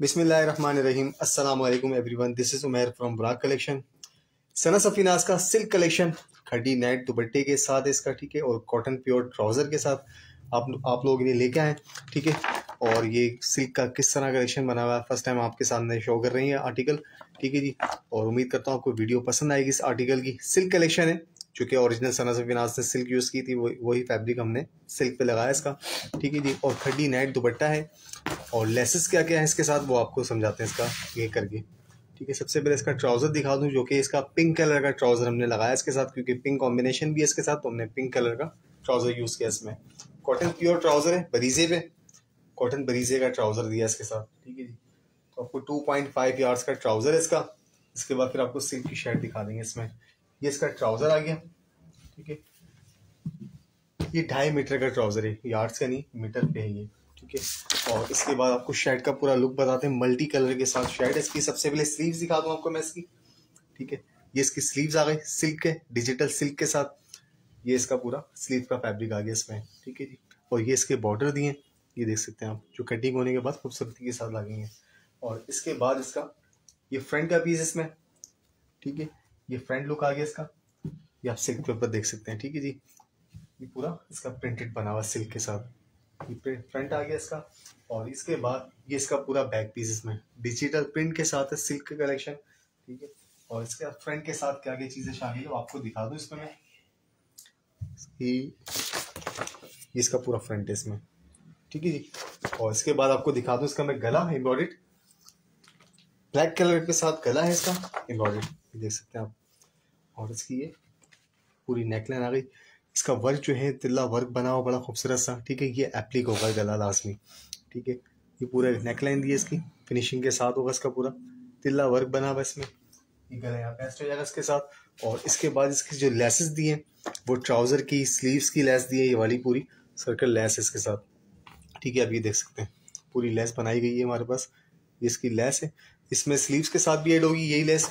अस्सलाम वालेकुम everyone, this is Umair from Barack collection. Sana Safinaz का सिल्क कलेक्शन, खड्डी नेट दुपट्टे के साथ इसका, ठीक है, और कॉटन प्योर ट्राउज़र के साथ आप आप लोग ये लेके आए, ठीक है। और ये सिल्क का किस तरह कलेक्शन बना हुआ है, फ़र्स्ट टाइम आपके सामने शो कर रही है आर्टिकल, ठीक है जी। और उम्मीद करता हूँ आपको वीडियो पसंद आएगी इस आर्टिकल की। सिल्क कलेक्शन है चूँकि ओरिजिनल सना सफीनाज ने सिल्क यूज़ की थी वही वही फैब्रिक हमने सिल्क पे लगाया इसका। ठीक है जी, और खड्डी नेट दुपट्टा है, और लेसेस क्या क्या है इसके साथ, वो आपको समझाते हैं इसका, ये करके। ठीक है, सबसे पहले इसका ट्राउज़र दिखा दूँ, जो कि इसका पिंक कलर का ट्राउज़र हमने लगाया इसके साथ, क्योंकि पिंक कॉम्बिनेशन भी है इसके साथ तो हमने पिंक कलर का ट्राउज़र यूज़ किया इसमें। कॉटन प्योर ट्राउज़र है, बरीजे पे। कॉटन बरीजे का ट्राउज़र दिया इसके साथ। ठीक है जी तो आपको टू पॉइंट फाइव का ट्राउज़र है इसका। इसके बाद फिर आपको सिल्क की शर्ट दिखा देंगे इसमें। ये इसका ट्राउज़र आ गया, ठीक है? ये ढाई मीटर का ट्राउज़र है यार्ड्स का नहीं, मीटर पे है ये, ठीक है? और इसके बाद आपको शर्ट का पूरा लुक बताते हैं, मल्टी कलर के साथ शर्ट। इसकी सबसे पहले स्लीव्स दिखा दूँ आपको मैं इसकी, ठीक है? ये इसकी स्लीव्स आ गई सिल्क के, डिजिटल सिल्क के साथ। ये इसका पूरा स्लीव का फैब्रिक आ गया इसमें, ठीक है जी? और ये इसके बॉर्डर दिए, ये देख सकते हैं आप, जो कटिंग होने के बाद खूबसूरती के साथ लगेंगे और इसके बाद इसका ये फ्रंट का पीस इसमें, ठीक है? ये फ्रंट लुक आ गया इसका। ये आप सिल्क के ऊपर देख सकते हैं, ठीक है जी? ये पूरा इसका प्रिंटेड बना हुआ सिल्क के साथ। ये फ्रंट आ गया इसका। और इसके बाद ये इसका पूरा बैक पीस इसमें डिजिटल प्रिंट के साथ है सिल्क कलेक्शन ठीक है? और इसके फ्रंट के साथ क्या क्या चीज़ें शामिल है आपको दिखा दूँ इसमें मैं। इसका पूरा फ्रंट है इसमें, ठीक है जी? और इसके बाद आपको दिखा दूँ इसका मैं गला एम्ब्रॉयड ब्लैक कलर के साथ गला है इसका एम्ब्रॉयड देख सकते हैं आप। और इसकी ये पूरी नेकलाइन आ गई। इसका वर्क जो है, तिल्ला वर्क बना हुआ, बड़ा खूबसूरत सा। ठीक है, ये एप्लिक होगा गला लाजमी ठीक है, ये पूरा नेकलाइन दी है इसकी। फिनिशिंग के साथ होगा इसका पूरा। तिल्ला वर्क बना हुआ इसमें। ये गला यहाँ पेस्ट हो जाएगा इसके साथ। और इसके बाद इसकी जो लेसेस दी हैं, वो ट्राउज़र की स्लीव्स की लेस दी है, ये वाली पूरी। सर्कल लेस है इसके साथ। ठीक है, आप ये देख सकते हैं। पूरी लेस बनाई गई है हमारे पास। इसकी लेस है। इसमें स्लीव्स के साथ भी ऐड होगी, यही लेस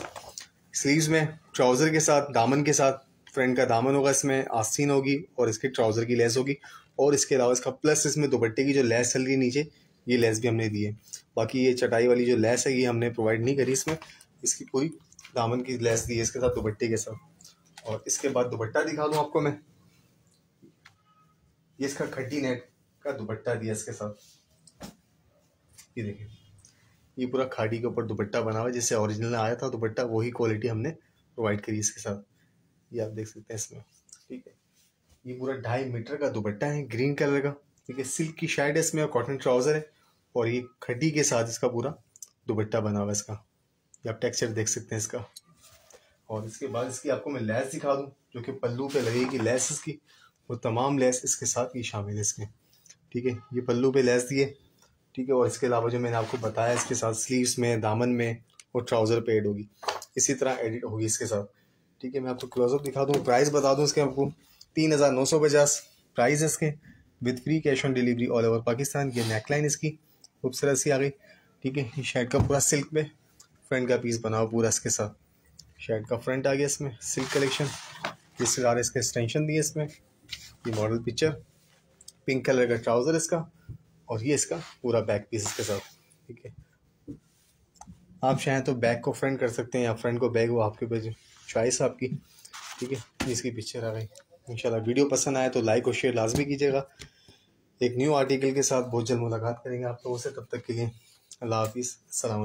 स्लीव्स में ट्राउज़र के साथ, दामन के साथ फ्रंट का दामन होगा इसमें आस्तीन होगी और इसके ट्राउज़र की लेस होगी। और इसके अलावा इसका प्लस इसमें दुपट्टे की जो लेस चल रही है नीचे, ये लेस भी हमने दी है। बाकी ये चटाई वाली जो लेस है, ये हमने प्रोवाइड नहीं करी इसमें। इसकी कोई दामन की लेस दी है इसके साथ, दुपट्टे के साथ। और इसके बाद दुपट्टा दिखा दूँ आपको मैं। ये इसका खड्डी नेट का दुपट्टा दिया इसके साथ। ये देखिए। ये पूरा खाड़ी के ऊपर दुपट्टा बना हुआ है, जैसे ओरिजिनल आया था दुपट्टा, वही क्वालिटी हमने प्रोवाइड करी इसके साथ। ये आप देख सकते हैं इसमें, ठीक है? ये पूरा ढाई मीटर का दुपट्टा है ग्रीन कलर का, ठीक है? सिल्क की शाइड है इसमें और कॉटन ट्राउज़र है और ये खड्डी के साथ इसका पूरा दुपट्टा बना हुआ है इसका। ये आप टेक्सचर देख सकते हैं इसका। और इसके बाद इसकी आपको मैं लेस दिखा दूँ, जो कि पल्लू पे लगेगी लेस इसकी वो तमाम लेस इसके साथ ही शामिल है इसके, ठीक है? ये पल्लू पे लेस दिए ठीक है, और इसके अलावा जो मैंने आपको बताया, इसके साथ स्लीव्स में, दामन में और ट्राउज़र पे एड होगी। इसी तरह एडिट होगी इसके साथ। ठीक है, मैं आपको क्लोजअप दिखा दूँ प्राइस बता दूँ इसके आपको। तीन हज़ार नौ सौ पचास प्राइस है इसके। With free cash on delivery all over Pakistan ये नेकलाइन इसकी खूबसूरत सी आ गई। ठीक है शर्ट का पूरा सिल्क में फ्रंट का पीस बना हुआ पूरा इसके साथ। शर्ट का फ्रंट आ गया इसमें सिल्क कलेक्शन जिससे सारे इसके एक्सटेंशन दिए इसमें। ये मॉडल पिक्चर पिंक कलर का ट्राउज़र इसका। और ये इसका पूरा बैक पीस इसके साथ, ठीक है? आप चाहें तो बैक को फ्रंट कर सकते हैं या फ्रंट को बैक वो आपके ऊपर चॉइस आपकी, ठीक है? इसकी पिक्चर आ गई इंशाल्लाह वीडियो पसंद आए तो लाइक और शेयर लाजमी कीजिएगा। एक न्यू आर्टिकल के साथ बहुत जल्द मुलाकात करेंगे आप लोगों से, तब तक के लिए अल्लाह हाफिज़। अल्लाम